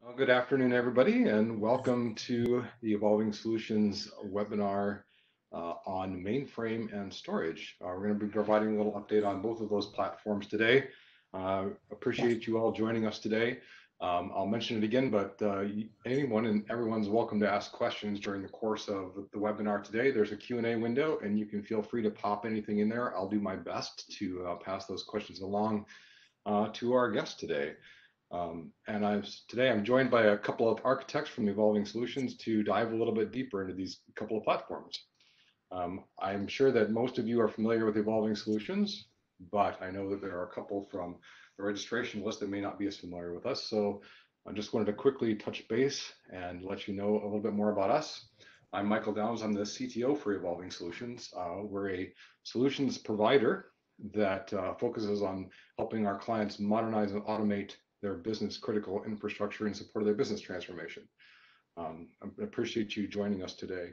Well, good afternoon, everybody, and welcome to the Evolving Solutions webinar uh, on mainframe and storage. Uh, we're going to be providing a little update on both of those platforms today. Uh, appreciate you all joining us today. Um, I'll mention it again, but uh, anyone and everyone's welcome to ask questions during the course of the webinar today. There's a Q&A window, and you can feel free to pop anything in there. I'll do my best to uh, pass those questions along uh, to our guest today. Um, and i today I'm joined by a couple of architects from Evolving Solutions to dive a little bit deeper into these couple of platforms. Um, I'm sure that most of you are familiar with Evolving Solutions, but I know that there are a couple from the registration list that may not be as familiar with us. So I just wanted to quickly touch base and let you know a little bit more about us. I'm Michael Downs. I'm the CTO for Evolving Solutions. Uh, we're a solutions provider that uh, focuses on helping our clients modernize and automate their business critical infrastructure in support of their business transformation. Um, I appreciate you joining us today.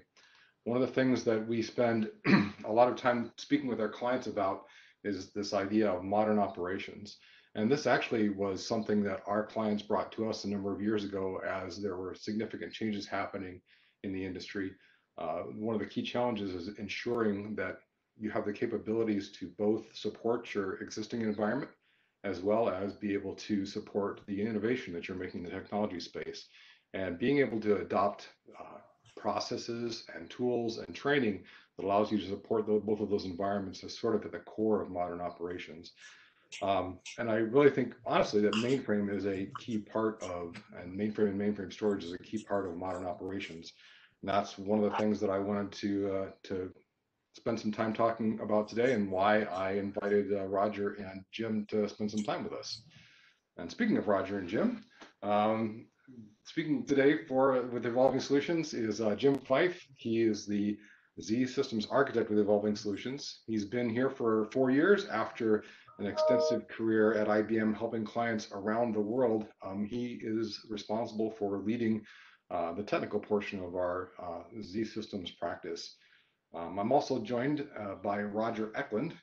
One of the things that we spend a lot of time speaking with our clients about is this idea of modern operations. And this actually was something that our clients brought to us a number of years ago as there were significant changes happening in the industry. Uh, one of the key challenges is ensuring that you have the capabilities to both support your existing environment as well as be able to support the innovation that you're making in the technology space. And being able to adopt uh, processes and tools and training that allows you to support the, both of those environments is sort of at the core of modern operations. Um, and I really think, honestly, that mainframe is a key part of, and mainframe and mainframe storage is a key part of modern operations. And that's one of the things that I wanted to uh, to spend some time talking about today and why I invited uh, Roger and Jim to spend some time with us. And speaking of Roger and Jim, um, speaking today for with Evolving Solutions is uh, Jim Fyffe. He is the Z Systems architect with Evolving Solutions. He's been here for four years after an extensive career at IBM helping clients around the world. Um, he is responsible for leading uh, the technical portion of our uh, Z Systems practice. Um, I'm also joined uh, by Roger Ecklund.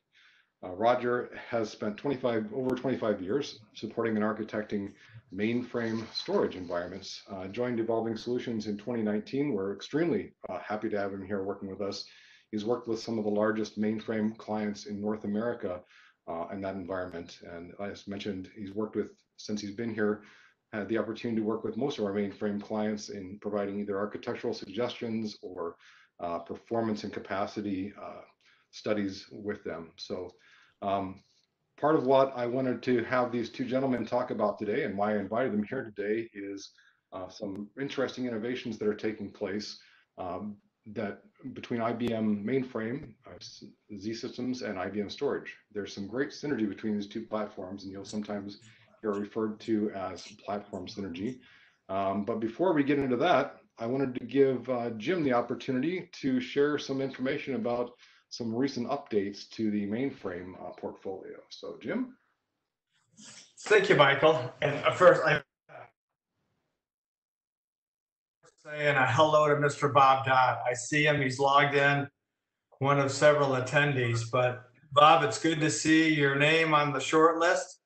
Uh, Roger has spent 25 over 25 years supporting and architecting mainframe storage environments. Uh, joined Evolving Solutions in 2019. We're extremely uh, happy to have him here working with us. He's worked with some of the largest mainframe clients in North America uh, in that environment. And as mentioned, he's worked with, since he's been here, had the opportunity to work with most of our mainframe clients in providing either architectural suggestions or uh, performance and capacity uh, studies with them. So um, part of what I wanted to have these two gentlemen talk about today and why I invited them here today is uh, some interesting innovations that are taking place um, that between IBM mainframe, uh, Z Systems, and IBM storage. There's some great synergy between these two platforms, and you'll sometimes hear referred to as platform synergy. Um, but before we get into that, I wanted to give uh, Jim the opportunity to share some information about some recent updates to the mainframe uh, portfolio. So Jim? Thank you, Michael. And first, I'm saying a hello to Mr. Bob Dodd. I see him, he's logged in, one of several attendees. But Bob, it's good to see your name on the short list.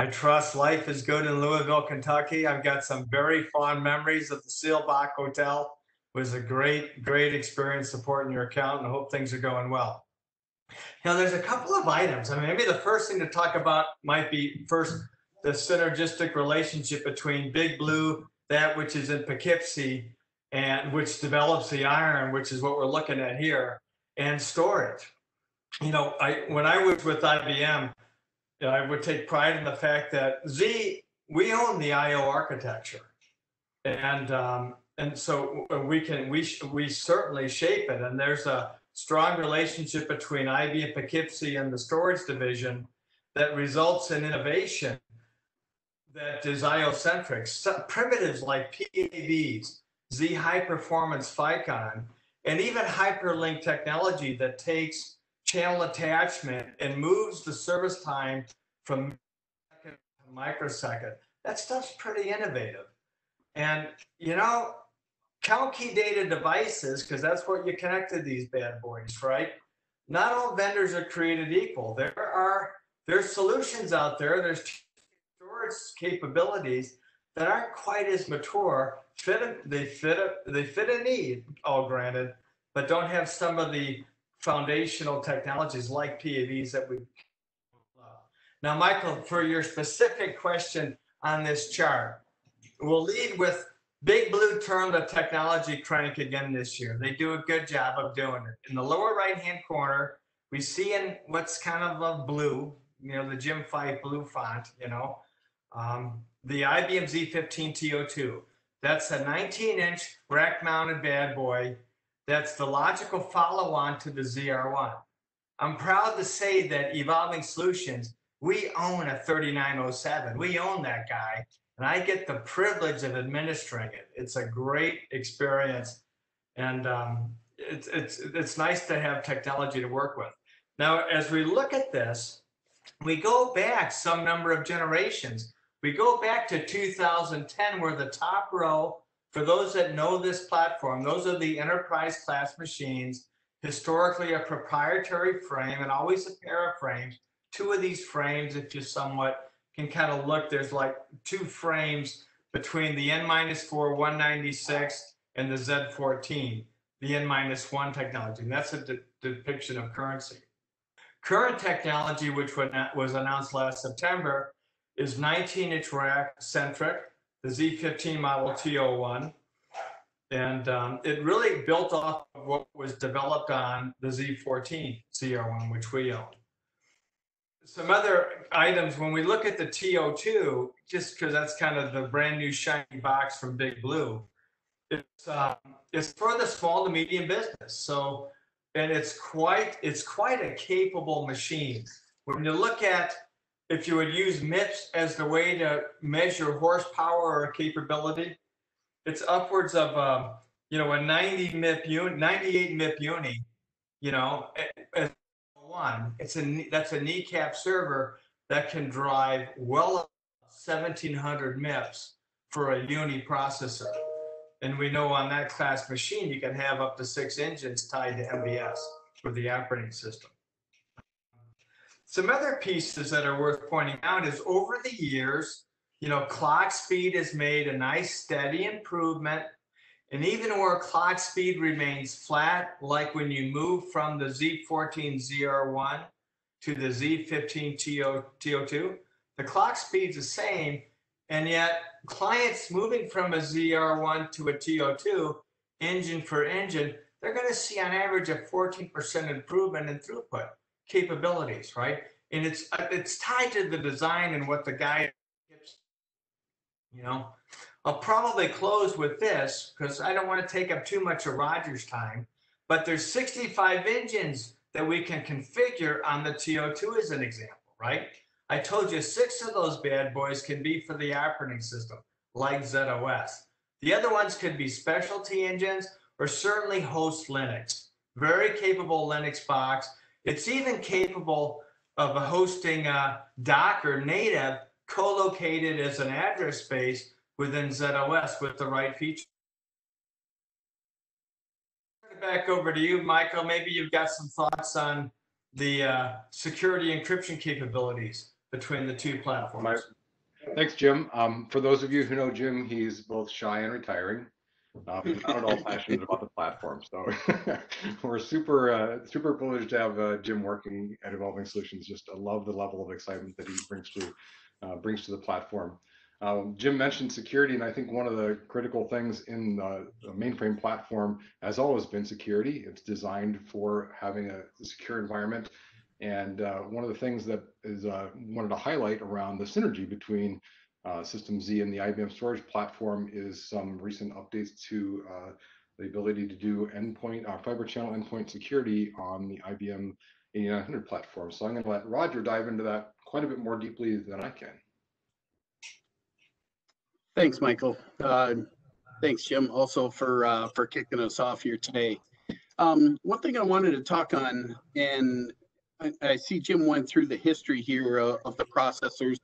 I trust life is good in Louisville, Kentucky. I've got some very fond memories of the Seelbach Hotel. It was a great, great experience supporting your account and I hope things are going well. Now, there's a couple of items. I mean, maybe the first thing to talk about might be first the synergistic relationship between Big Blue, that which is in Poughkeepsie, and which develops the iron, which is what we're looking at here, and storage. You know, I when I was with IBM, I would take pride in the fact that Z, we own the IO architecture. And um, and so we can we we certainly shape it. And there's a strong relationship between IBM Poughkeepsie and the storage division that results in innovation that is IO-centric. So primitives like PAVs, Z high performance FICON, and even hyperlink technology that takes channel attachment and moves the service time from second to microsecond. That stuff's pretty innovative. And, you know, count key data devices, because that's what you connect to these bad boys, right? Not all vendors are created equal. There are there's solutions out there, there's storage capabilities that aren't quite as mature. Fit a, they fit a, they fit a need, all granted, but don't have some of the foundational technologies like PAVs that we. Now, Michael, for your specific question on this chart, we'll lead with Big Blue turned the technology crank again this year. They do a good job of doing it. In the lower right-hand corner, we see in what's kind of a blue, you know, the Jim Fyffe blue font, you know, um, the IBM Z15 T02. That's a 19-inch rack-mounted bad boy. That's the logical follow-on to the ZR1. I'm proud to say that Evolving Solutions, we own a 3907. We own that guy, and I get the privilege of administering it. It's a great experience, and um, it's it's it's nice to have technology to work with. Now, as we look at this, we go back some number of generations. We go back to 2010, where the top row, for those that know this platform, those are the enterprise class machines, historically a proprietary frame and always a pair of frames. Two of these frames, if you somewhat can kind of look, there's like two frames between the N-4 196 and the Z14, the N-1 technology. And that's a de depiction of currency. Current technology, which was announced last September, is 19-inch rack centric, the Z15 model T01. And um, it really built off of what was developed on the Z14 ZR1, which we own. Some other items, when we look at the T02, just because that's kind of the brand new shiny box from Big Blue, it's, um, it's for the small to medium business. So and it's quite it's quite a capable machine. When you look at if you would use MIPS as the way to measure horsepower or capability, it's upwards of um, you know a 90 MIP unit, 98 MIP uni, you know, as one. It's a that's a kneecap server that can drive well 1700 MIPS for a uni processor. And we know on that class machine, you can have up to six engines tied to MVS for the operating system. Some other pieces that are worth pointing out is over the years, you know, clock speed has made a nice steady improvement. And even where clock speed remains flat, like when you move from the Z14 ZR1 to the Z15 TO, T02, the clock speed's the same, and yet clients moving from a ZR1 to a T02 engine for engine, they're going to see on average a 14% improvement in throughput capabilities, right? And it's uh, it's tied to the design and what the guy, you know. I'll probably close with this because I don't want to take up too much of Roger's time. But there's 65 engines that we can configure on the T02 as an example, right? I told you six of those bad boys can be for the operating system, like ZOS. The other ones could be specialty engines or certainly host Linux. Very capable Linux box. It's even capable of hosting a Docker native co-located as an address space within ZOS with the right features. Back over to you, Michael. Maybe you've got some thoughts on the uh, security encryption capabilities between the two platforms. Thanks, Jim. Um, for those of you who know Jim, he's both shy and retiring. Uh, not at all passionate about the platform. So we're super uh, super privileged to have uh, Jim working at Evolving Solutions. Just I love the level of excitement that he brings to uh, brings to the platform. Um, Jim mentioned security, and I think one of the critical things in the, the, mainframe platform has always been security. It's designed for having a secure environment and uh, one of the things that is uh, wanted to highlight around the synergy between uh, System Z and the IBM storage platform is some recent updates to uh, the ability to do endpoint, uh, fiber channel endpoint security on the IBM 8900 platform. So I'm going to let Roger dive into that quite a bit more deeply than I can. Thanks, Michael. Uh, thanks, Jim, also for for kicking us off here today. Um, one thing I wanted to talk on, and I, I see Jim went through the history here uh, of the processors.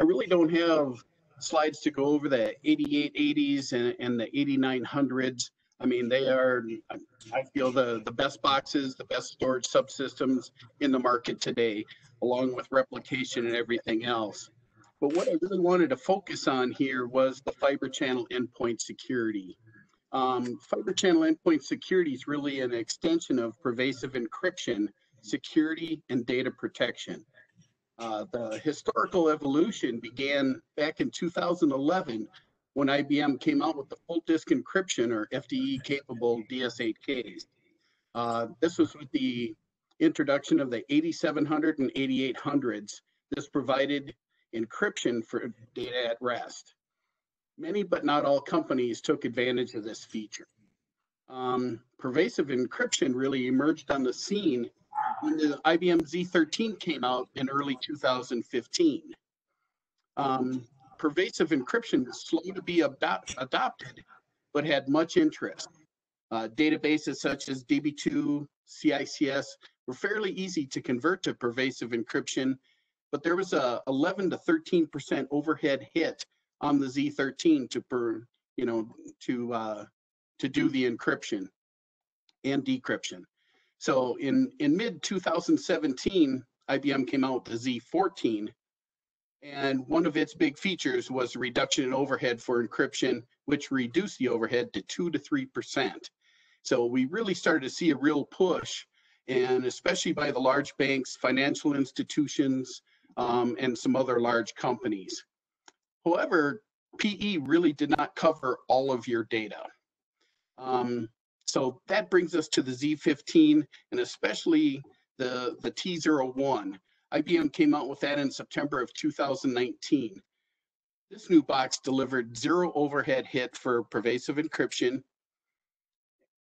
I really don't have slides to go over the 8880s and, and the 8900s. I mean, they are, I feel, the, the best boxes, the best storage subsystems in the market today, along with replication and everything else. But what I really wanted to focus on here was the fiber channel endpoint security. Um, fiber channel endpoint security is really an extension of pervasive encryption, security, and data protection. Uh, the historical evolution began back in 2011 when IBM came out with the full disk encryption or FDE capable DS8Ks. Uh, this was with the introduction of the 8700 and 8800s. This provided encryption for data at rest. Many but not all companies took advantage of this feature. Um, pervasive encryption really emerged on the scene when the IBM Z13 came out in early 2015. Um, pervasive encryption was slow to be adopt, adopted, but had much interest. Uh, databases such as DB2, CICS were fairly easy to convert to pervasive encryption, but there was a 11 to 13% overhead hit on the Z13 to per, you know, to uh, to do the encryption and decryption. So in in mid 2017, IBM came out with the Z14, and one of its big features was reduction in overhead for encryption, which reduced the overhead to two to three percent. So we really started to see a real push, and especially by the large banks, financial institutions, um, and some other large companies. However, PE really did not cover all of your data. Um, so that brings us to the Z15 and especially the, the T01. IBM came out with that in September of 2019. This new box delivered zero overhead hit for pervasive encryption.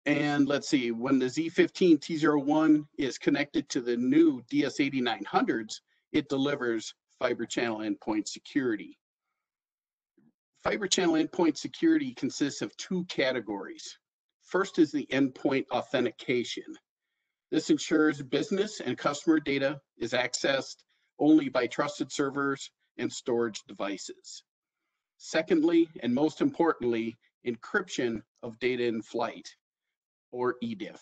And let's see, when the Z15 T01 is connected to the new DS8900s, it delivers fiber channel endpoint security. Fiber channel endpoint security consists of two categories. First is the endpoint authentication. This ensures business and customer data is accessed only by trusted servers and storage devices. Secondly, and most importantly, encryption of data in flight, or EDIF.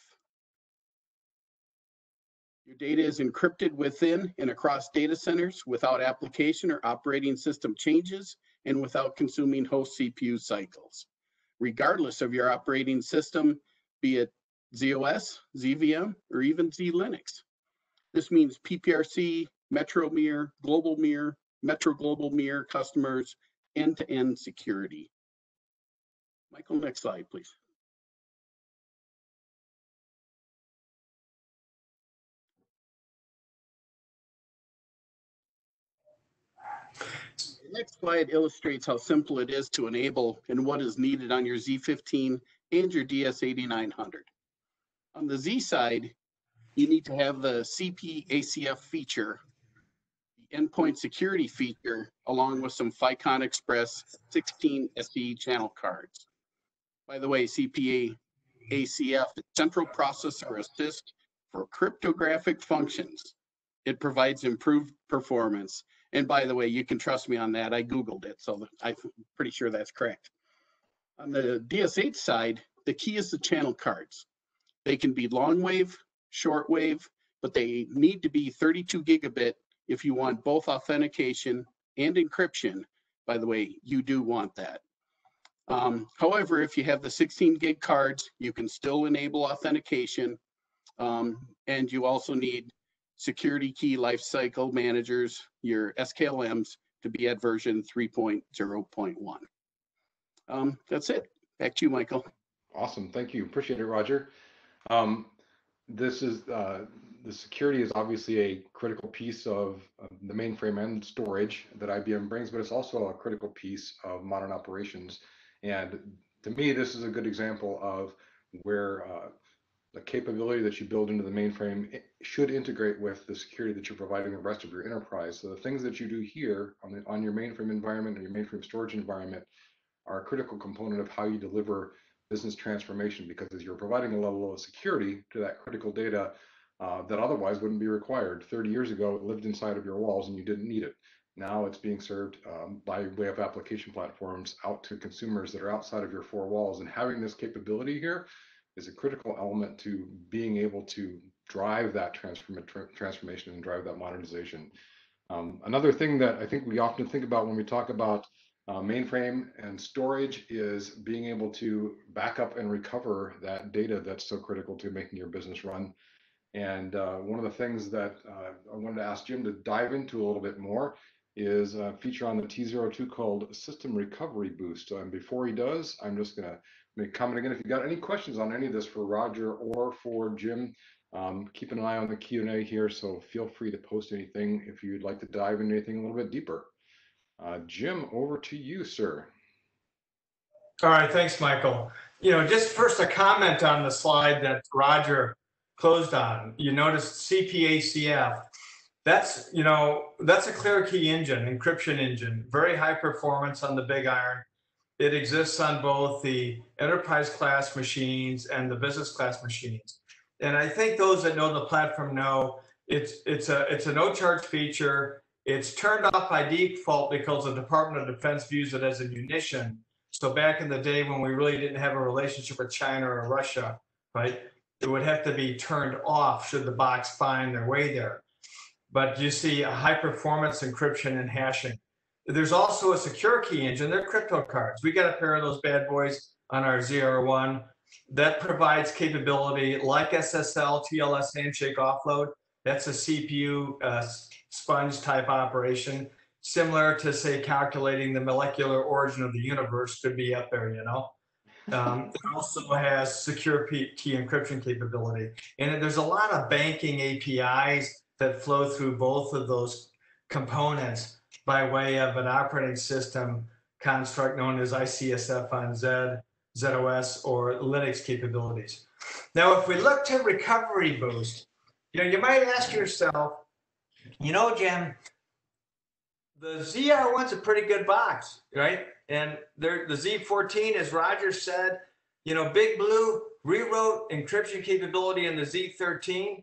Your data is encrypted within and across data centers without application or operating system changes and without consuming host CPU cycles, regardless of your operating system, be it ZOS, ZVM, or even Z-Linux. This means PPRC, Metro Mirror, Global Mirror, Metro Global Mirror customers, end-to-end security. Michael, next slide, please. Next slide illustrates how simple it is to enable and what is needed on your Z15 and your DS8900. On the Z side, you need to have the CP ACF feature, the endpoint security feature, along with some FICON Express 16 SE channel cards. By the way, CPA ACF, Central Processor Assist for cryptographic functions. It provides improved performance. And by the way, you can trust me on that. I Googled it, so I'm pretty sure that's correct. On the DS8 side, the key is the channel cards. They can be long wave, short wave, but they need to be 32 gigabit if you want both authentication and encryption. By the way, you do want that. Um, however, if you have the 16 gig cards, you can still enable authentication. Um, and you also need security key lifecycle managers, your SKLMs, to be at version 3.0.1. Um, that's it. Back to you, Michael. Awesome. Thank you. Appreciate it, Roger. Um, this is uh, the security is obviously a critical piece of, the mainframe and storage that IBM brings, but it's also a critical piece of modern operations. And to me, this is a good example of where uh, the capability that you build into the mainframe should integrate with the security that you're providing the rest of your enterprise. So the things that you do here on, the, on your mainframe environment or your mainframe storage environment are a critical component of how you deliver business transformation because as you're providing a level of security to that critical data uh, that otherwise wouldn't be required. 30 years ago, it lived inside of your walls and you didn't need it. Now it's being served um, by way of application platforms out to consumers that are outside of your four walls. And having this capability here is a critical element to being able to drive that transform transformation and drive that modernization. Um, another thing that I think we often think about when we talk about uh, mainframe and storage is being able to back up and recover that data that's so critical to making your business run. And uh, one of the things that uh, I wanted to ask Jim to dive into a little bit more is a feature on the T02 called System Recovery Boost. And before he does, I'm just going to make a comment again. If you've got any questions on any of this for Roger or for Jim, um, keep an eye on the Q&A here. So feel free to post anything if you'd like to dive into anything a little bit deeper. Uh, Jim, over to you, sir. All right, thanks, Michael. You know, just first a comment on the slide that Roger closed on. You noticed CPACF. That's, you know, that's a clear key engine, encryption engine, very high performance on the big iron. It exists on both the enterprise class machines and the business class machines. And I think those that know the platform know it's it's a it's a no charge feature. It's turned off by default because the Department of Defense views it as a munition. So back in the day when we really didn't have a relationship with China or Russia, right? It would have to be turned off should the box find their way there. But you see a high performance encryption and hashing. There's also a secure key engine. They're crypto cards. We got a pair of those bad boys on our ZR1 that provides capability like SSL, TLS handshake offload. That's a CPU uh, sponge type operation, similar to say calculating the molecular origin of the universe could be up there, you know. Um, it also has secure key encryption capability. And there's a lot of banking APIs that flow through both of those components by way of an operating system construct known as ICSF on Z, ZOS, or Linux capabilities. Now, if we look to recovery boost, you know, you might ask yourself, you know, Jim, the ZR1's a pretty good box, right? And there, the Z14, as Roger said, you know, Big Blue rewrote encryption capability in the Z13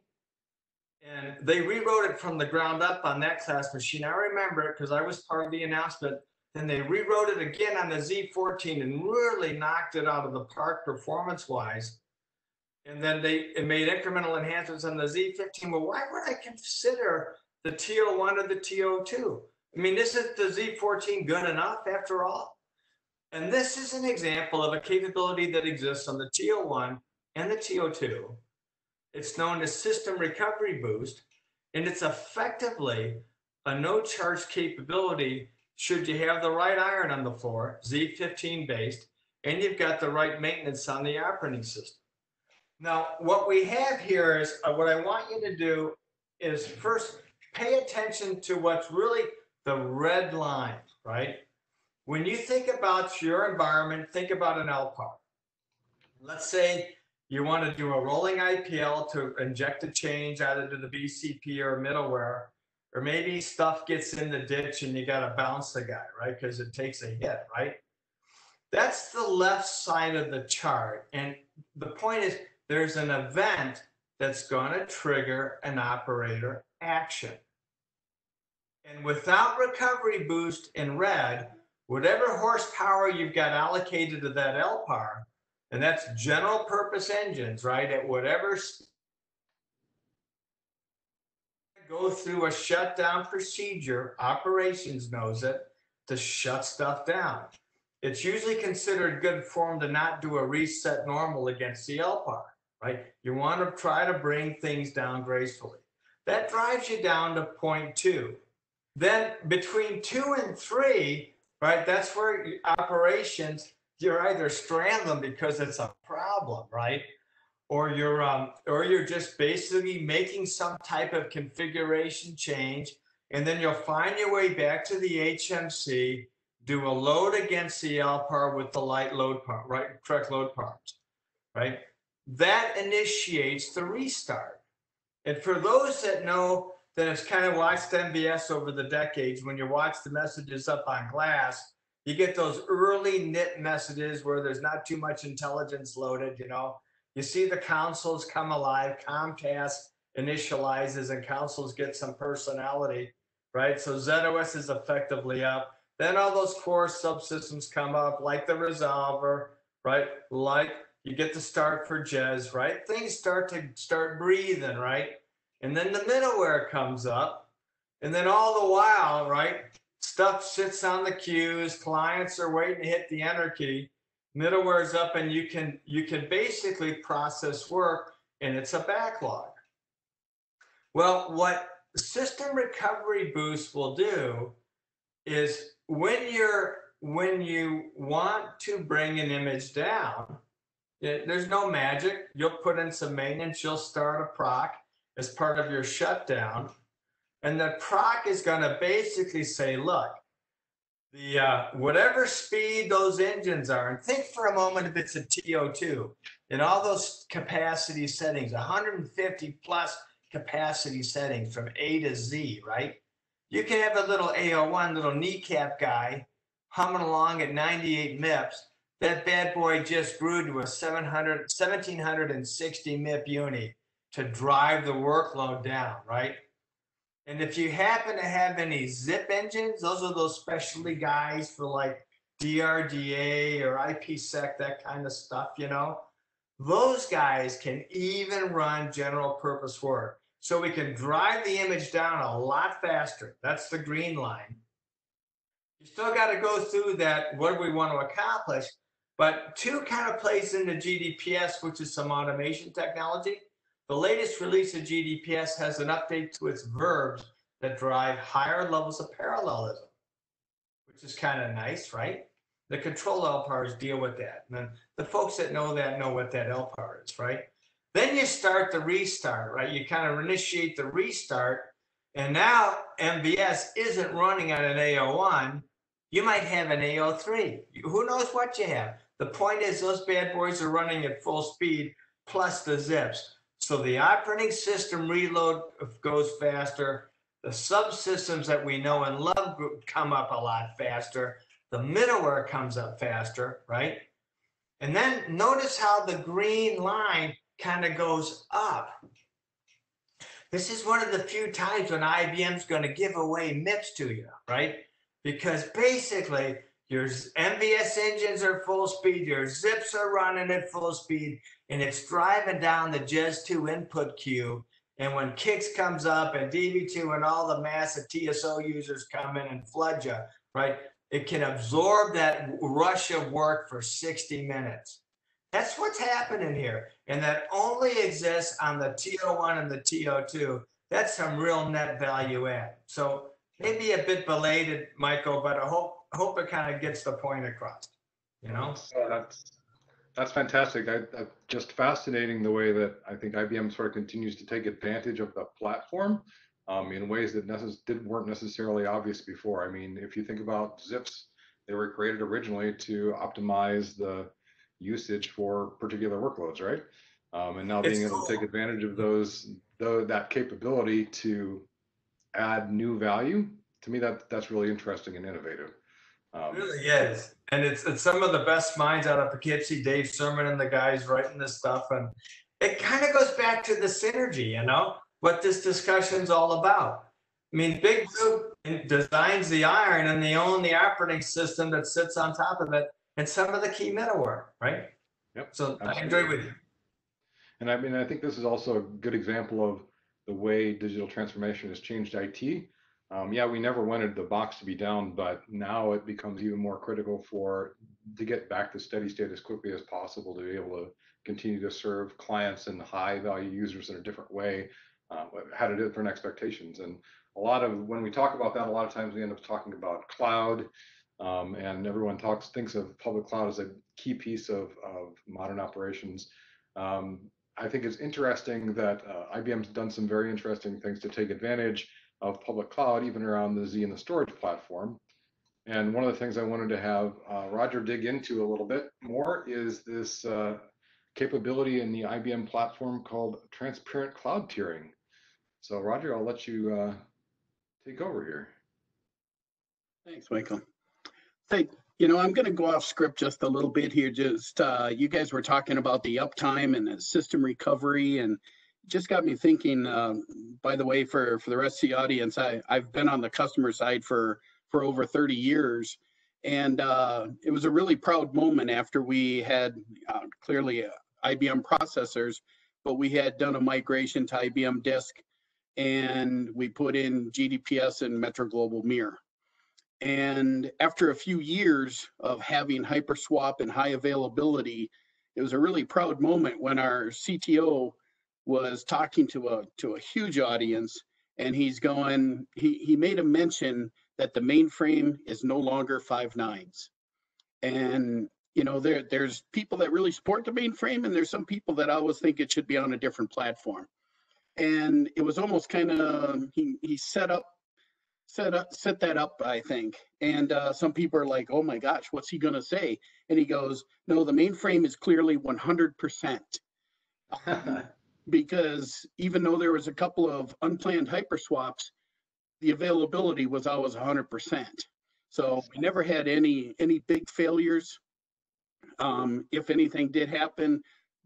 and they rewrote it from the ground up on that class machine. I remember it because I was part of the announcement. Then they rewrote it again on the Z14 and really knocked it out of the park performance wise. And then they made incremental enhancements on the Z15. Well, why would I consider the T01 or the T02? I mean, this is the Z14 good enough after all? And this is an example of a capability that exists on the T01 and the T02 it's known as System Recovery Boost, and it's effectively a no charge capability should you have the right iron on the floor, Z15 based, and you've got the right maintenance on the operating system. Now, what we have here is uh, what I want you to do is first pay attention to what's really the red line, right? When you think about your environment, think about an LPAR. Let's say you want to do a rolling IPL to inject a change either to the BCP or middleware, or maybe stuff gets in the ditch and you got to bounce the guy, right? Because it takes a hit, right? That's the left side of the chart. And the point is there's an event that's going to trigger an operator action. And without recovery boost in red, whatever horsepower you've got allocated to that LPAR, and that's general purpose engines, right? At whatever go through a shutdown procedure, operations knows it to shut stuff down. It's usually considered good form to not do a reset normal against the LPAR, right? You want to try to bring things down gracefully. That drives you down to point two. Then between two and three, right, that's where operations you're either strand them because it's a problem, right? Or you're um, or you're just basically making some type of configuration change, and then you'll find your way back to the HMC, do a load against the LPAR with the light load part, right? Correct load parts, right? That initiates the restart. And for those that know that has kind of watched MVS over the decades, when you watch the messages up on glass, you get those early NIT messages where there's not too much intelligence loaded, you know. You see the consoles come alive, Comcast initializes and consoles get some personality, right? So ZOS is effectively up. Then all those core subsystems come up, like the resolver, right? Like you get the start for JES, right? Things start to start breathing, right? And then the middleware comes up And then all the while, right, stuff sits on the queues, clients are waiting to hit the enter key, middleware's up and you can, you can basically process work and it's a backlog. Well, what System Recovery Boost will do is when you're, when you want to bring an image down, it- there's no magic. You'll put in some maintenance, you'll start a proc as part of your shutdown. And the proc is gonna basically say, look, the, uh, whatever speed those engines are, and think for a moment if it's a T02, and all those capacity settings, hundred and fifty plus capacity settings from A to Z, right? You can have a little AO1, little kneecap guy humming along at 98 MIPS. That bad boy just grew to a 700, 1760 MIP uni to drive the workload down, right? And if you happen to have any zIIP engines, those are those specialty guys for like DRDA or IPsec, that kind of stuff, you know? Those guys can even run general purpose work. So we can drive the image down a lot faster. That's the green line. You still got to go through that. What do we want to accomplish? But two kind of plays into GDPS, which is some automation technology. The latest release of GDPS has an update to its verbs that drive higher levels of parallelism, which is kind of nice, right? The control LPARs deal with that. And the folks that know that know what that LPAR is, right? Then you start the restart, right? You kind of initiate the restart. And now MVS isn't running on an AO1. You might have an AO3. Who knows what you have? The point is, those bad boys are running at full speed plus the zIIPs. So the operating system reload goes faster. The subsystems that we know and love come up a lot faster. The middleware comes up faster, right? And then notice how the green line kind of goes up. This is one of the few times when IBM's going to give away MIPS to you, right? Because basically, your MVS engines are full speed, your zIIPs are running at full speed, and it's driving down the JES2 input queue. And when CICS comes up and DB2 and all the massive TSO users come in and flood you, right? It can absorb that rush of work for 60 minutes. That's what's happening here. And that only exists on the T01 and the T02. That's some real net value add. So maybe a bit belated, Michael, but I hope hope it kind of gets the point across. You know? So that's that's fantastic. I, I, just fascinating the way that I think IBM sort of continues to take advantage of the platform um, in ways that necess- didn't weren't necessarily obvious before. I mean, if you think about zIIPs, they were created originally to optimize the usage for particular workloads, right? Um, and now It's being able cool. to take advantage of those, though that capability to add new value, to me that that's really interesting and innovative. Um, It really is. And it's, it's some of the best minds out of Poughkeepsie, Dave Sermon and the guys writing this stuff. And it kind of goes back to the synergy, you know, what this discussion's all about. I mean, Big Blue designs the iron and they own the operating system that sits on top of it and some of the key middleware, right? Yep, So I agree with you. And I mean, I think this is also a good example of the way digital transformation has changed IT. Um, yeah, we never wanted the box to be down, but now it becomes even more critical for to get back to steady state as quickly as possible to be able to continue to serve clients and high value users in a different way, uh, had a different expectations. And a lot of when we talk about that, a lot of times we end up talking about cloud, um, and everyone talks thinks of public cloud as a key piece of, of modern operations. Um, I think it's interesting that uh, IBM's done some very interesting things to take advantage of public cloud, even around the Z and the storage platform. And one of the things I wanted to have uh, Roger dig into a little bit more is this uh, capability in the IBM platform called transparent cloud tiering. So Roger, I'll let you uh, take over here. Thanks, Michael. Think, you know, I'm going to go off script just a little bit here. Just, uh, you guys were talking about the uptime and the system recovery and just got me thinking, um, by the way, for, for the rest of the audience, I, I've been on the customer side for, for over 30 years. And uh, it was a really proud moment after we had uh, clearly uh, IBM processors, but we had done a migration to IBM disk and we put in GDPS and Metro Global Mirror. And after a few years of having HyperSwap and high availability, it was a really proud moment when our CTO was talking to a to a huge audience and he's going he he made a mention that the mainframe is no longer five nines. And you know there there's people that really support the mainframe and there's some people that always think it should be on a different platform. And it was almost kind of he he set up set up set that up i think. And uh, some people are like oh my gosh what's he going to say? And he goes no the mainframe is clearly 100% because even though there was a couple of unplanned hyper swaps the availability was always 100% so we never had any any big failures. Um, if anything did happen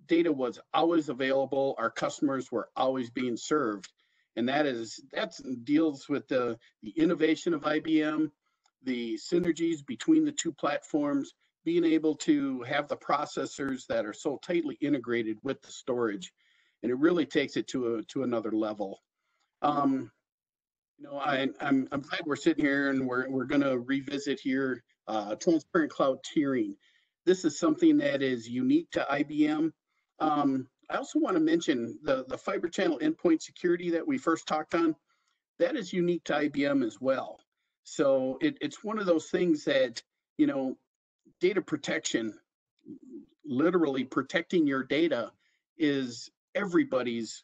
data was always available. Our customers were always being served. And that is that deals with the the innovation of IBM, the synergies between the two platforms, being able to have the processors that are so tightly integrated with the storage, and it really takes it to a to another level. Um, you know, I, I'm I'm glad we're sitting here and we're we're going to revisit here uh, transparent cloud tiering. This is something that is unique to IBM. Um, I also want to mention the, the fiber channel endpoint security that we first talked on. That is unique to IBM as well. So it, it's one of those things that, you know, data protection, literally protecting your data is everybody's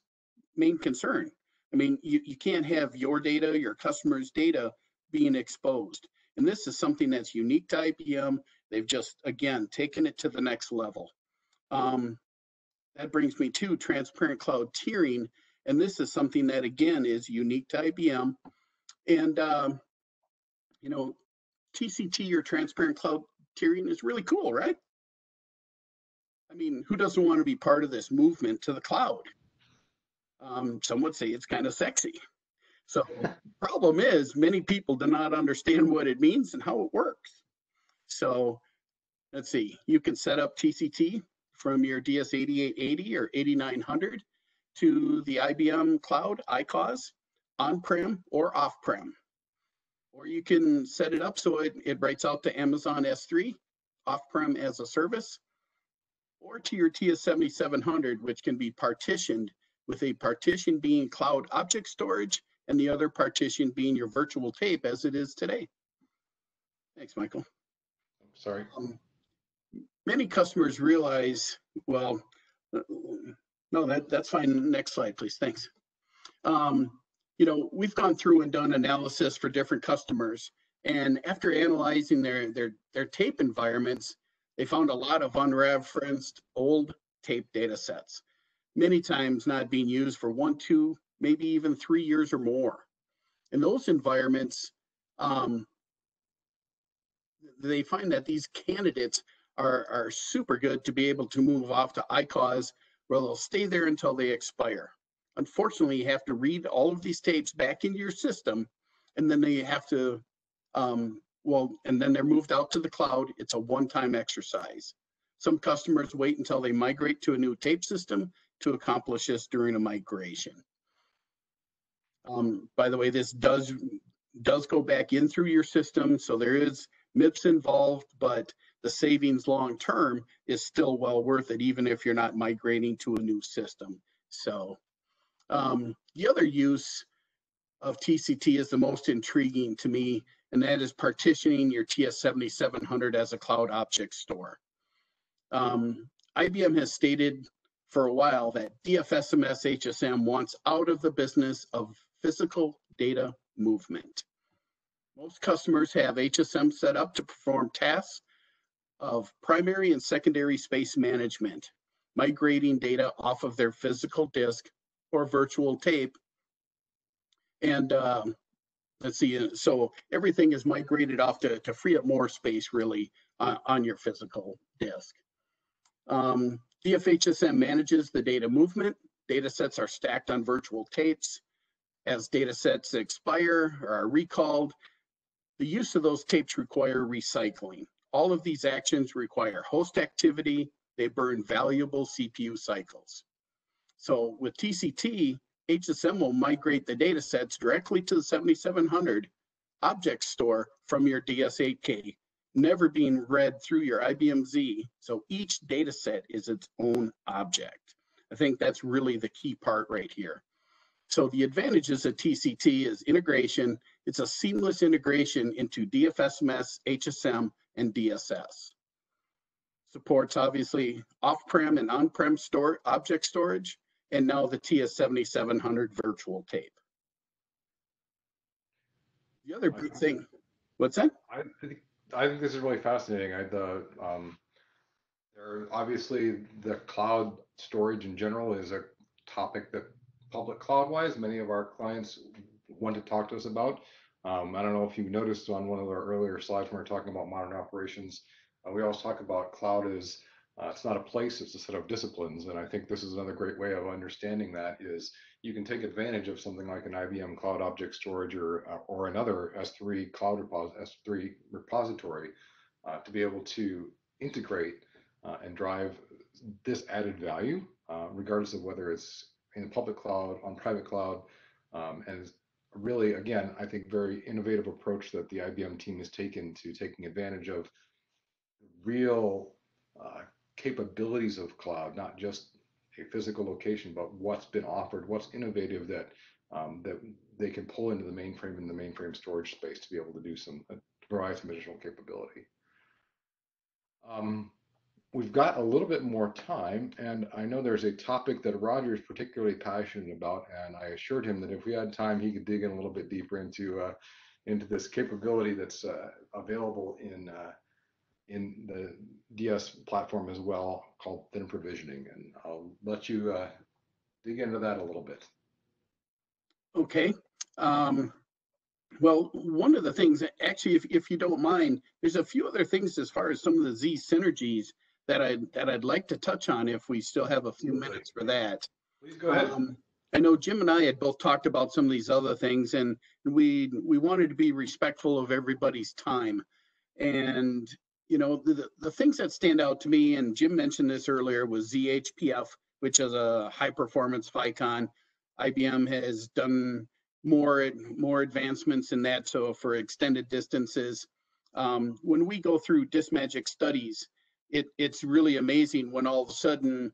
main concern. I mean, you, you can't have your data, your customers' data being exposed. And this is something that's unique to IBM. They've just, again, taken it to the next level. Um, that brings me to transparent cloud tiering. And this is something that, again, is unique to IBM. And, um, you know, TCT or transparent cloud tiering is really cool, right? I mean, who doesn't want to be part of this movement to the cloud? Um, some would say it's kind of sexy. So problem is many people do not understand what it means and how it works. So let's see, you can set up TCT from your DS8880 or 8900 to the IBM Cloud ICOS on-prem or off-prem. Or you can set it up so it, it writes out to Amazon S3 off-prem as a service or to your TS7700, which can be partitioned with a partition being cloud object storage and the other partition being your virtual tape as it is today. Thanks, Michael. Sorry. Um, many customers realize, well, no, that, that's fine. Next slide, please. Thanks. Um, you know, we've gone through and done analysis for different customers. And after analyzing their, their, their tape environments, they found a lot of unreferenced old tape data sets, many times not being used for one, two, maybe even three years or more. In those environments, um, they find that these candidates are, are super good to be able to move off to ICOS where they'll stay there until they expire. Unfortunately, you have to read all of these tapes back into your system and then they have to, um, well, and then they're moved out to the cloud. It's a one-time exercise. Some customers wait until they migrate to a new tape system to accomplish this during a migration. Um, by the way, this does does go back in through your system, so there is MIPS involved, but the savings long term is still well worth it, even if you're not migrating to a new system. So um, the other use of TCT is the most intriguing to me, and that is partitioning your TS7700 as a cloud object store. Um, IBM has stated for a while that DFSMS HSM wants out of the business of physical data movement. Most customers have HSM set up to perform tasks of primary and secondary space management, migrating data off of their physical disk or virtual tape. And um, let's see, uh, so everything is migrated off to, to free up more space really uh, on your physical disk. Um, DFHSM manages the data movement. Data sets are stacked on virtual tapes. As data sets expire or are recalled, the use of those tapes require recycling. All of these actions require host activity. They burn valuable CPU cycles. So with TCT, HSM will migrate the data sets directly to the 7700 object store from your DS8K, never being read through your IBM Z. So each data set is its own object. I think that's really the key part right here. So the advantages of TCT is integration. It's a seamless integration into DFSMS, HSM, and DSS. Supports obviously off-prem and on-prem store object storage, and now the TS7700 virtual tape. The other big thing, what's that? I think I think this is really fascinating. I the um, there obviously the cloud storage in general is a topic that public cloud wise many of our clients want to talk to us about. Um, I don't know if you noticed on one of our earlier slides when we are talking about modern operations, uh, we always talk about cloud as uh, it's not a place, it's a set of disciplines. And I think this is another great way of understanding that is you can take advantage of something like an IBM Cloud Object Storage or, uh, or another S3 cloud repos S3 repository uh, to be able to integrate uh, and drive this added value, uh, regardless of whether it's in the public cloud, on private cloud, um, and really, again, I think very innovative approach that the IBM team has taken to taking advantage of real uh, capabilities of cloud, not just a physical location, but what's been offered, what's innovative that um, that they can pull into the mainframe and the mainframe storage space to be able to do some uh, provide some additional capability. Um, we've got a little bit more time, and I know there's a topic that Roger is particularly passionate about, and I assured him that if we had time, he could dig in a little bit deeper into uh, into this capability that's uh, available in uh, in the DS platform as well called thin provisioning. And I'll let you uh, dig into that a little bit. Okay. Um, well, one of the things, actually, if, if you don't mind, there's a few other things as far as some of the Z synergies that I that I'd like to touch on if we still have a few minutes for that. Please go ahead. Um, I know Jim and I had both talked about some of these other things, and we we wanted to be respectful of everybody's time. And you know, the, the things that stand out to me, and Jim mentioned this earlier, was ZHPF, which is a high performance FICON. IBM has done more more advancements in that. So for extended distances, um, when we go through Disk Magic studies, it, it's really amazing when all of a sudden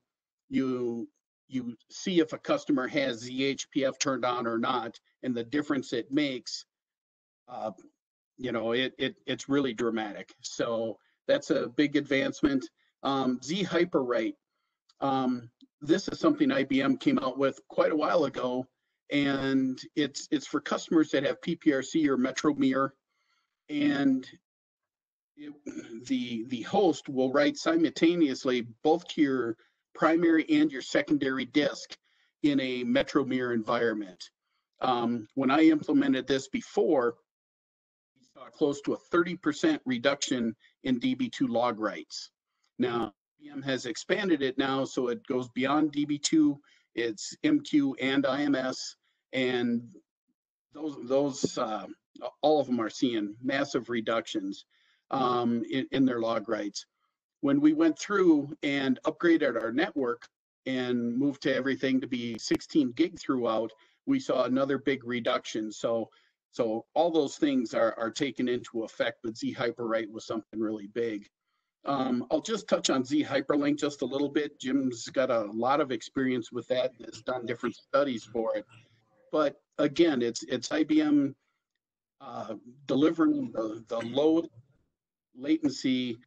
you you see if a customer has ZHPF turned on or not, and the difference it makes. Uh, you know, it, it it's really dramatic. So that's a big advancement. Um, Z Hyperwrite. Um, this is something IBM came out with quite a while ago, and it's it's for customers that have PPRC or MetroMirror, and it, the the host will write simultaneously both to your primary and your secondary disk in a MetroMirror environment. Um, when I implemented this before, uh, close to a 30% reduction in DB2 log writes. Now, IBM has expanded it now, so it goes beyond DB2. It's MQ and IMS, and those those uh, all of them are seeing massive reductions um, in, in their log writes. When we went through and upgraded our network and moved to everything to be 16 gig throughout, we saw another big reduction. So so all those things are, are taken into effect, but Z Hyperwrite was something really big. Um, I'll just touch on Z Hyperlink just a little bit. Jim's got a lot of experience with that and has done different studies for it. But again, it's it's IBM uh, delivering the, the low latency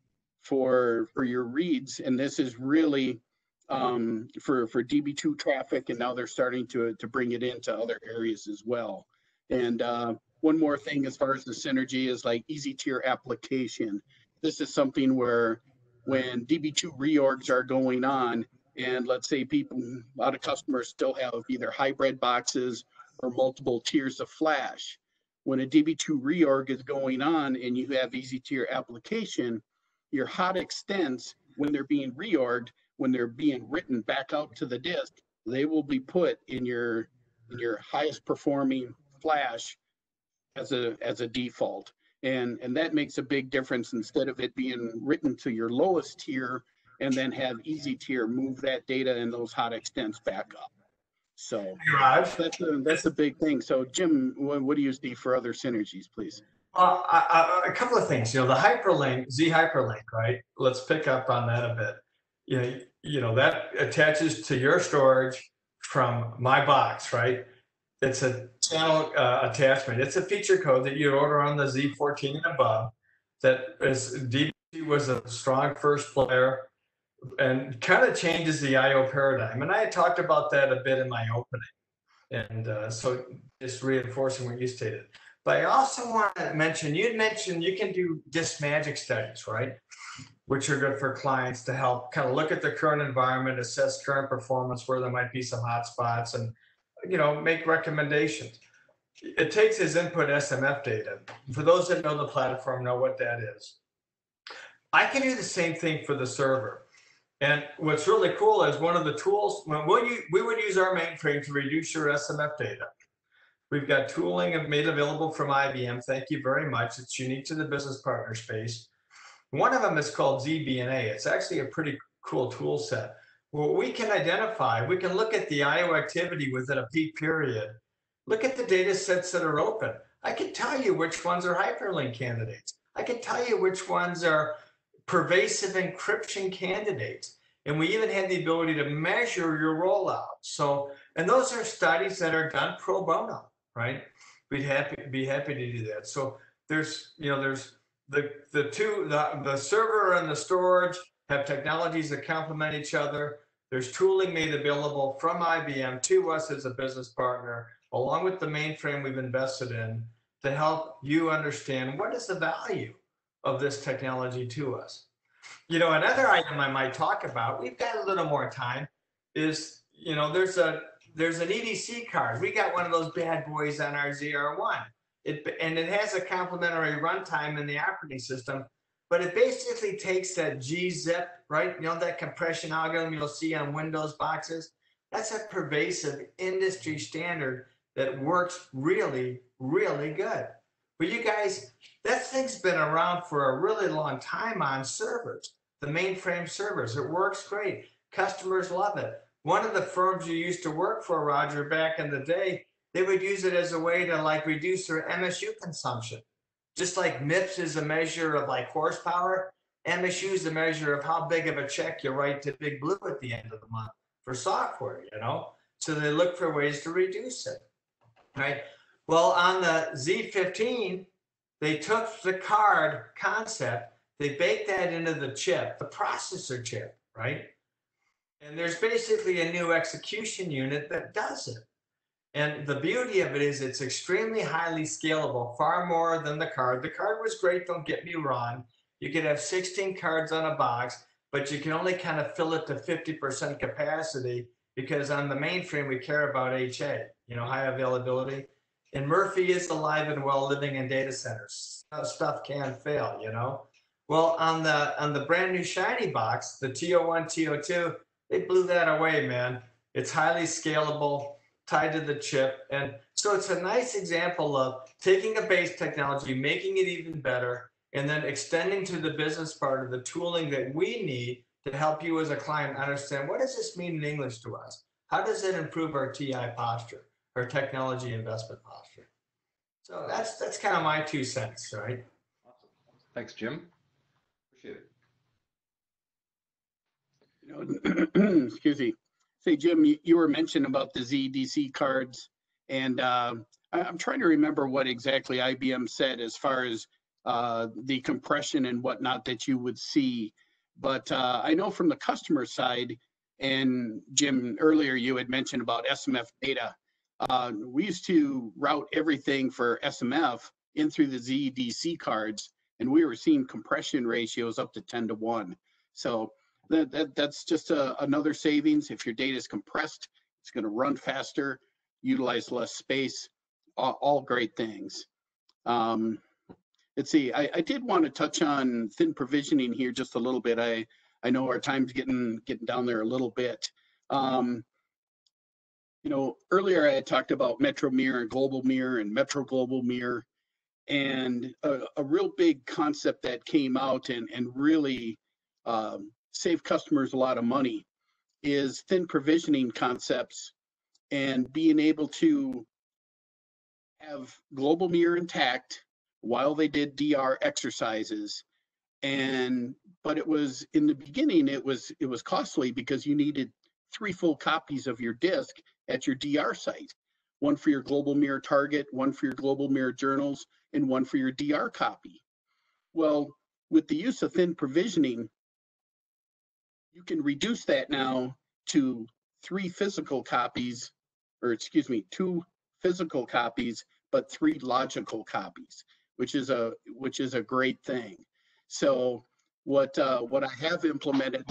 for for your reads, and this is really um, for for DB2 traffic, and now they're starting to to bring it into other areas as well. And uh, one more thing as far as the synergy is like easy tier application. This is something where when DB2 reorgs are going on, and let's say people, a lot of customers still have either hybrid boxes or multiple tiers of flash. When a DB2 reorg is going on and you have easy tier application, your hot extents, when they're being reorged, when they're being written back out to the disk, they will be put in your in your highest performing flash as a as a default and and that makes a big difference instead of it being written to your lowest tier and then have easy tier move that data and those hot extents back up So that's a, that's a big thing. So Jim, what, what do you see for other synergies, please? Uh, I, I, a couple of things, you know, the hyperlink, Z hyperlink, right? Let's pick up on that a bit. You know, you know, that attaches to your storage from my box, right? It's a channel uh, attachment. It's a feature code that you order on the Z14 and above. That is DBC was a strong first player and kind of changes the IO paradigm. And I talked about that a bit in my opening. And uh, so just reinforcing what you stated. But I also want to mention, you'd mentioned you can do disk magic studies, right? Which are good for clients to help kind of look at the current environment, assess current performance, where there might be some hot spots and, you know, make recommendations. It takes as input SMF data. For those that know the platform, know what that is. I can do the same thing for the server. And what's really cool is one of the tools, when we, we would use our mainframe to reduce your SMF data. We've got tooling made available from IBM. Thank you very much. It's unique to the business partner space. One of them is called ZBNA. It's actually a pretty cool tool set. Well, we can identify, we can look at the IO activity within a peak period. Look at the data sets that are open. I can tell you which ones are hyperlink candidates. I can tell you which ones are pervasive encryption candidates. And we even had the ability to measure your rollout. So, and those are studies that are done pro bono, right? We'd happy be happy to do that. So there's, you know, there's the the two the, the server and the storage have technologies that complement each other. There's tooling made available from IBM to us as a business partner, along with the mainframe we've invested in to help you understand what is the value of this technology to us. You know, another item I might talk about, we've got a little more time, is, you know, there's a there's an EDC card. We got one of those bad boys on our ZR1. It, and it has a complementary runtime in the operating system, but it basically takes that gzip, right? You know, that compression algorithm you'll see on Windows boxes. That's a pervasive industry standard that works really, really good. But you guys, that thing's been around for a really long time on servers, the mainframe servers. It works great. Customers love it. One of the firms you used to work for, Roger, back in the day, they would use it as a way to like reduce their MSU consumption. Just like MIPS is a measure of like horsepower, MSU is a measure of how big of a check you write to Big Blue at the end of the month for software, you know? So they look for ways to reduce it, right? Well, on the Z15, they took the card concept, they baked that into the chip, the processor chip, right? And there's basically a new execution unit that does it. And the beauty of it is it's extremely highly scalable, far more than the card. The card was great, don't get me wrong. You could have 16 cards on a box, but you can only kind of fill it to 50% capacity because on the mainframe, we care about HA, you know, high availability. And Murphy is alive and well living in data centers. Stuff can fail, you know. Well, on the on the brand new shiny box, the T01, T02, they blew that away, man. It's highly scalable, tied to the chip. And so it's a nice example of taking a base technology, making it even better, and then extending to the business part of the tooling that we need to help you as a client understand what does this mean in English to us? How does it improve our TI posture, our technology investment posture? So that's that's kind of my two cents, right? Awesome. Thanks, Jim. Appreciate it. You know, excuse me. Say, Jim, you, you were mentioning about the zEDC cards, and uh, I, I'm trying to remember what exactly IBM said as far as uh, the compression and whatnot that you would see. But uh, I know from the customer side, and Jim, earlier you had mentioned about SMF data. Uh, we used to route everything for SMF in through the zEDC cards, and we were seeing compression ratios up to 10 to 1. So that, that that's just a, another savings. If your data is compressed, it's going to run faster, utilize less space, all, all great things. Um, let's see, I, I did want to touch on thin provisioning here just a little bit. I, I know our time's getting getting down there a little bit. Um, you know, earlier I had talked about Metro Mirror and Global Mirror and Metro Global Mirror, and a, a real big concept that came out and and really um, save customers a lot of money is thin provisioning concepts and being able to have global mirror intact while they did DR exercises. And, but it was, in the beginning, it was, it was costly because you needed three full copies of your disk at your DR site. One for your global mirror target, one for your global mirror journals, and one for your DR copy. Well, with the use of thin provisioning, you can reduce that now to three physical copies, or excuse me, two physical copies, but three logical copies, which is a which is a great thing. So what uh, what I have implemented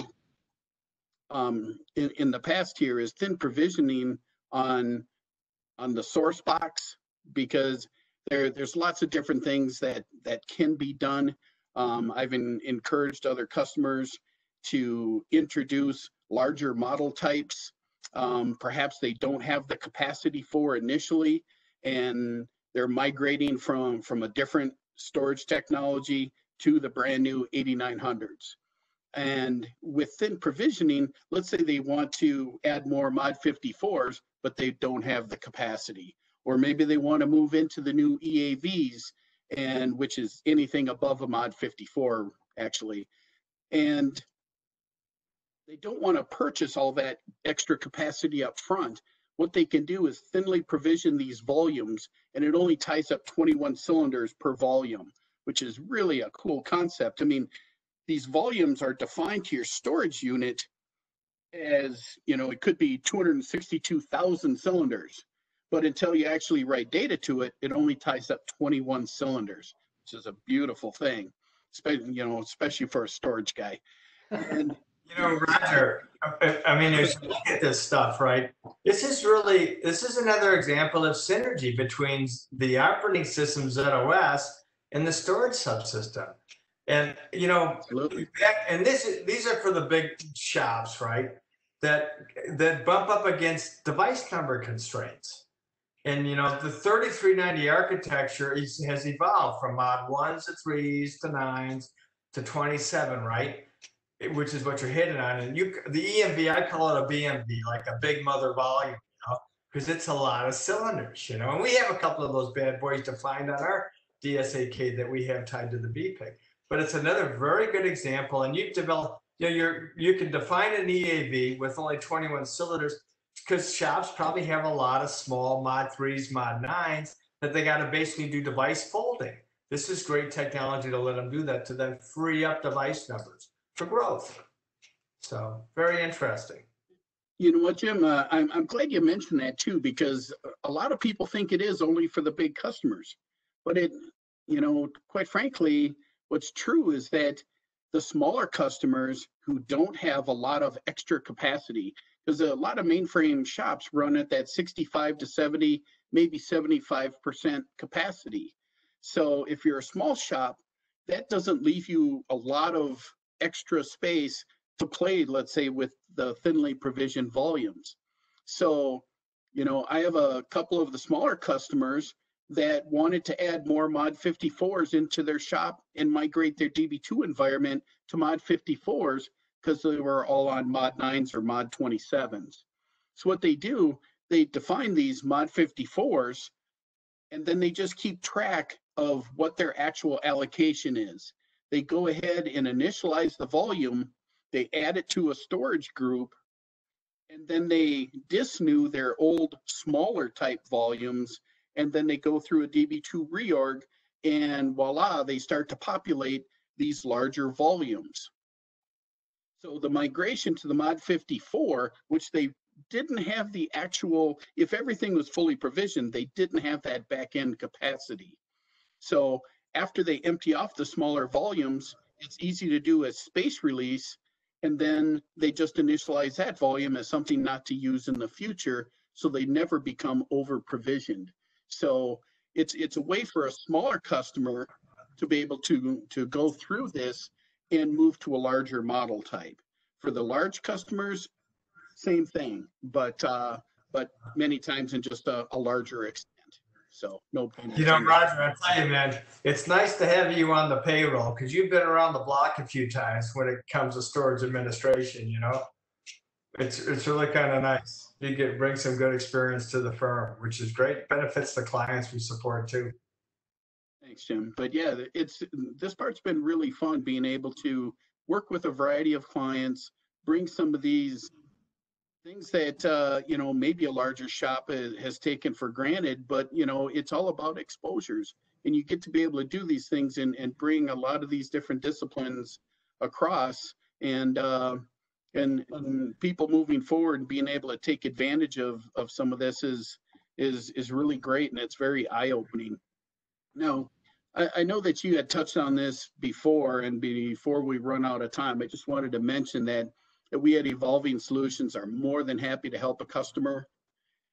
um, in, in the past here is thin provisioning on on the source box because there there's lots of different things that that can be done. Um, I've in, encouraged other customers to introduce larger model types. Um, perhaps they don't have the capacity for initially, and they're migrating from from a different storage technology to the brand new 8900s. And with thin provisioning, let's say they want to add more Mod 54s, but they don't have the capacity. Or maybe they want to move into the new EAVs, and which is anything above a Mod 54, actually. And they don't want to purchase all that extra capacity up front. What they can do is thinly provision these volumes, and it only ties up 21 cylinders per volume, which is really a cool concept. I mean, these volumes are defined to your storage unit as, you know, it could be 262,000 cylinders. But until you actually write data to it, it only ties up 21 cylinders, which is a beautiful thing, especially, you know, especially for a storage guy. And You know, Roger, I mean, as you look at this stuff, right? This is really, this is another example of synergy between the operating system ZOS and the storage subsystem. And, you know, absolutely, and this, is these are for the big shops, right? That, that bump up against device number constraints. And, you know, the thirty-three ninety architecture is, has evolved from mod ones to threes to nines to twenty-seven, right? Which is what you're hitting on. And you, the EAV, I call it a BMV, like a big mother volume, you know? Because it's a lot of cylinders, you know? And we have a couple of those bad boys defined on our DS8K that we have tied to the BPIC but it's another very good example. And you've developed, you know, you're you can define an EAV with only 21 cylinders because shops probably have a lot of small mod threes, mod nines that they got to basically do device folding. This is great technology to let them do that to then free up device numbers for growth. So very interesting. You know what, Jim? Uh, I'm, I'm glad you mentioned that too, because a lot of people think it is only for the big customers. But it, you know, quite frankly, what's true is that the smaller customers who don't have a lot of extra capacity, because a lot of mainframe shops run at that 65 to 70, maybe 75% capacity. So if you're a small shop, that doesn't leave you a lot of extra space to play, let's say, with the thinly provisioned volumes. So, you know, I have a couple of the smaller customers that wanted to add more Mod 54s into their shop and migrate their DB2 environment to Mod 54s because they were all on Mod 9s or Mod 27s. So what they do, they define these Mod 54s and then they just keep track of what their actual allocation is. They go ahead and initialize the volume, they add it to a storage group, and then they disnew their old smaller type volumes and then they go through a DB2 reorg, and voila, they start to populate these larger volumes. So the migration to the Mod 54, which they didn't have the actual, if everything was fully provisioned, they didn't have that back end capacity. So after they empty off the smaller volumes, it's easy to do a space release, and then they just initialize that volume as something not to use in the future, so they never become over provisioned. So it's it's a way for a smaller customer to be able to to go through this and move to a larger model type. For the large customers, same thing, but uh, but many times in just a, a larger extent. So no. pun You know. Roger, I tell you, man, it's nice to have you on the payroll because you've been around the block a few times when it comes to storage administration, you know? It's, it's really kind of nice. You get, bring some good experience to the firm, which is great. Benefits the clients we support too. Thanks, Jim. But yeah, it's, this part's been really fun, being able to work with a variety of clients, bring some of these things that, uh, you know, maybe a larger shop has, has taken for granted, but, you know, it's all about exposures. And you get to be able to do these things and, and bring a lot of these different disciplines across and, uh, and, and people moving forward and being able to take advantage of, of some of this is, is, is really great and it's very eye-opening. Now, I, I know that you had touched on this before and before we run out of time, I just wanted to mention that that we at Evolving Solutions are more than happy to help a customer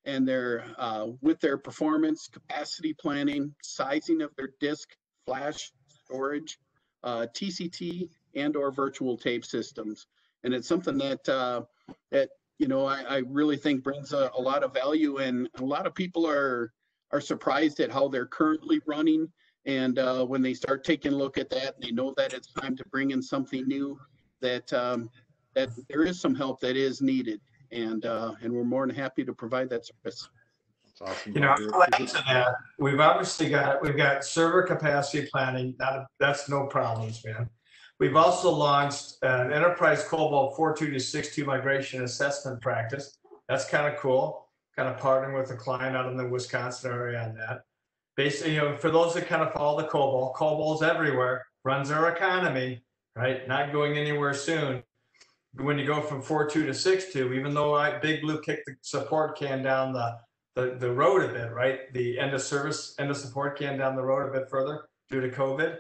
and their, uh, with their performance, capacity planning, sizing of their disk, flash, storage, uh, TCT and or virtual tape systems. And it's something that, uh, that, you know, I, I really think brings a, a lot of value and a lot of people are, are surprised at how they're currently running. And, uh, when they start taking a look at that, they know that it's time to bring in something new that, um, that there is some help that is needed. And, uh, and we're more than happy to provide that service. That's awesome. You know, I'll add to that. We've obviously got, we've got server capacity planning. Not, that's no problems, man. We've also launched an enterprise COBOL 4.2 to 6.2 migration assessment practice. That's kind of cool. Kind of partnering with a client out in the Wisconsin area on that. Basically, you know, for those that kind of follow the COBOL, COBOL's everywhere, runs our economy, right? Not going anywhere soon. When you go from four two to six two, even though I, Big Blue kicked the support can down the, the, the road a bit, right? The end of service, end of support can down the road a bit further due to COVID.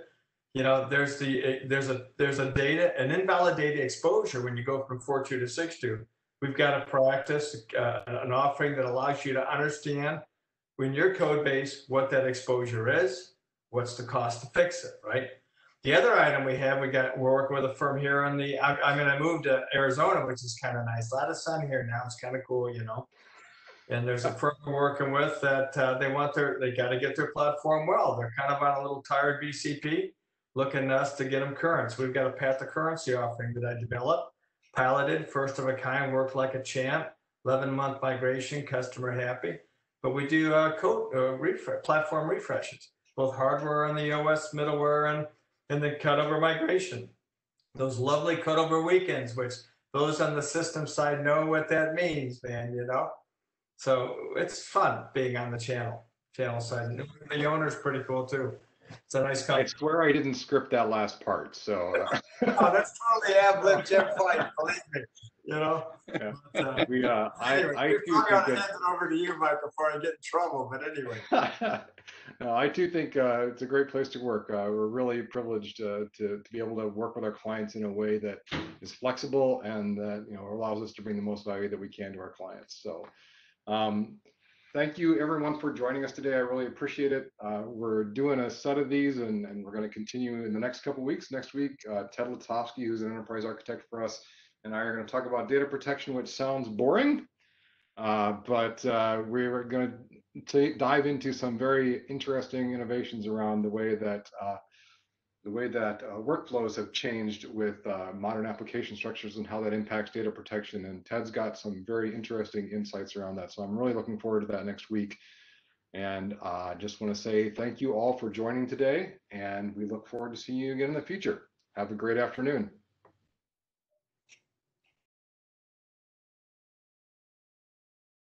You know, there's the, eh, there's a, there's a data, an invalid data exposure when you go from four two to six two. We've got a practice, uh, an offering that allows you to understand when your code base, what that exposure is, what's the cost to fix it, right? The other item we have, we got, we're working with a firm here on the, I, I mean, I moved to Arizona, which is kind of nice. A lot of sun here now. It's kind of cool, you know? And there's a firm we're working with that uh, they want their, they got to get their platform well. They're kind of on a little tired BCP, looking us to get them current. So we've got a path to currency offering that I developed, piloted, first of a kind, worked like a champ, 11 month migration, customer happy. But we do uh, code uh, refresh, platform refreshes, both hardware and the OS, middleware, and and then cutover migration. Those lovely cutover weekends, which those on the system side know what that means, man, you know? So it's fun being on the channel, channel side. And The owner's pretty cool too. It's a nice I company. swear I didn't script that last part, so uh, Oh, that's totally ad lib Jim White, believe me, you know? Yeah. But, uh, we, uh, I, Anyway, I we're too gonna hand it over to you, Mike, before I get in trouble, but anyway. No, I too think, uh, it's a great place to work. Uh, we're really privileged, uh, to, to be able to work with our clients in a way that is flexible and that, you know, allows us to bring the most value that we can to our clients. So, um, thank you everyone for joining us today. I really appreciate it. Uh, we're doing a set of these and, and we're going to continue in the next couple weeks. Next week, uh, Ted Latovsky, who's an enterprise architect for us, and I are going to talk about data protection, which sounds boring, uh, but uh, we're going to dive into some very interesting innovations around the way that uh, the way that uh, workflows have changed with uh, modern application structures and how that impacts data protection. And Ted's got some very interesting insights around that. So I'm really looking forward to that next week. And I uh, just want to say thank you all for joining today. And we look forward to seeing you again in the future. Have a great afternoon.